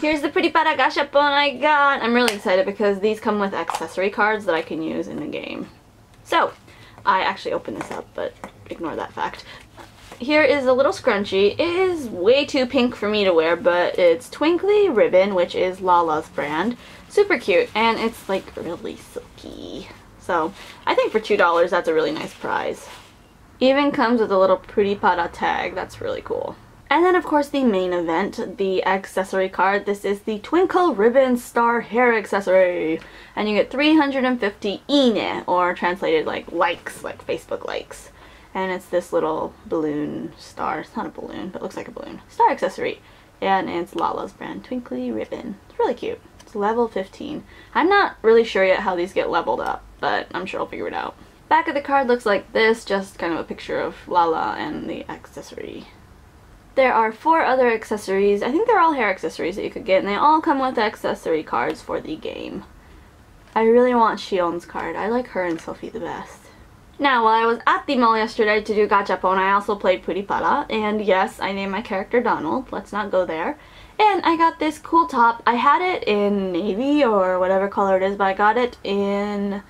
Here's the PriPara Gashapon I got. I'm really excited because these come with accessory cards that I can use in the game. So, I actually opened this up, but ignore that fact. Here is a little scrunchie. It is way too pink for me to wear, but it's Twinkle Ribbon, which is Lala's brand. Super cute, and it's like really silky. So, I think for $2, that's a really nice prize. Even comes with a little PriPara tag. That's really cool. And then of course the main event, the accessory card. This is the Twinkle Ribbon Star Hair Accessory. And you get 350 ine, or translated like likes, like Facebook likes. And it's this little balloon star. It's not a balloon, but looks like a balloon. Star accessory. And it's Lala's brand, Twinkle Ribbon. It's really cute. It's level 15. I'm not really sure yet how these get leveled up, but I'm sure I'll figure it out. Back of the card looks like this, just kind of a picture of Lala and the accessory. There are four other accessories. I think they're all hair accessories that you could get, and they all come with accessory cards for the game. I really want Shion's card. I like her and Sophie the best. Now, while I was at the mall yesterday to do Gachapon, I also played PriPara, and yes, I named my character Donald. Let's not go there. And I got this cool top. I had it in navy or whatever color it is, but I got it in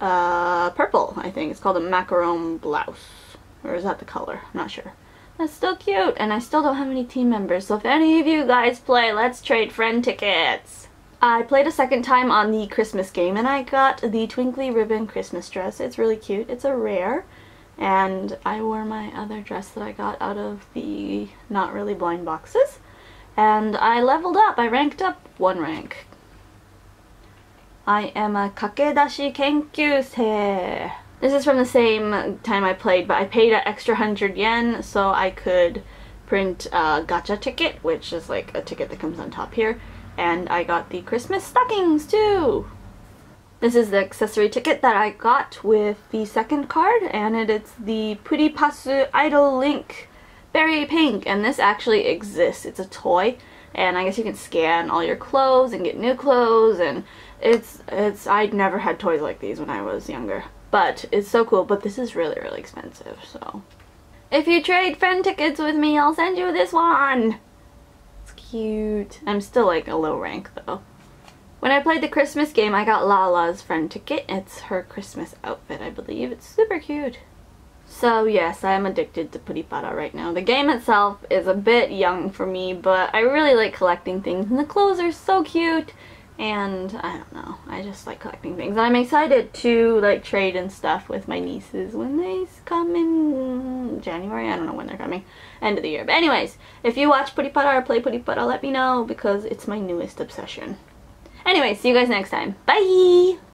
uh, purple, I think. It's called a macaron blouse. Or is that the color? I'm not sure. That's still cute, and I still don't have any team members, so if any of you guys play, let's trade friend tickets. I played a second time on the Christmas game, and I got the Twinkle Ribbon Christmas dress. It's really cute. It's a rare, and I wore my other dress that I got out of the Not Really Blind boxes, and I leveled up. I ranked up one rank. I am a Kakedashi Kenkyusei. This is from the same time I played, but I paid an extra 100 yen so I could print a gacha ticket, which is like a ticket that comes on top here. And I got the Christmas stockings too! This is the accessory ticket that I got with the second card, and it is the Puripasu Idol Link Berry Pink, and this actually exists. It's a toy, and I guess you can scan all your clothes and get new clothes, and it's, it's, I'd never had toys like these when I was younger. But it's so cool, but this is really, really expensive, so. If you trade friend tickets with me, I'll send you this one. It's cute. I'm still like a low rank though. When I played the Christmas game, I got Lala's friend ticket. It's her Christmas outfit, I believe. It's super cute. So yes, I am addicted to PriPara right now. The game itself is a bit young for me, but I really like collecting things, and the clothes are so cute and I don't know I just like collecting things. I'm excited to like trade and stuff with my nieces when they come in January. I don't know when they're coming. End of the year. But anyways if you watch PriPara or play PriPara let me know because it's my newest obsession. Anyway see you guys next time. Bye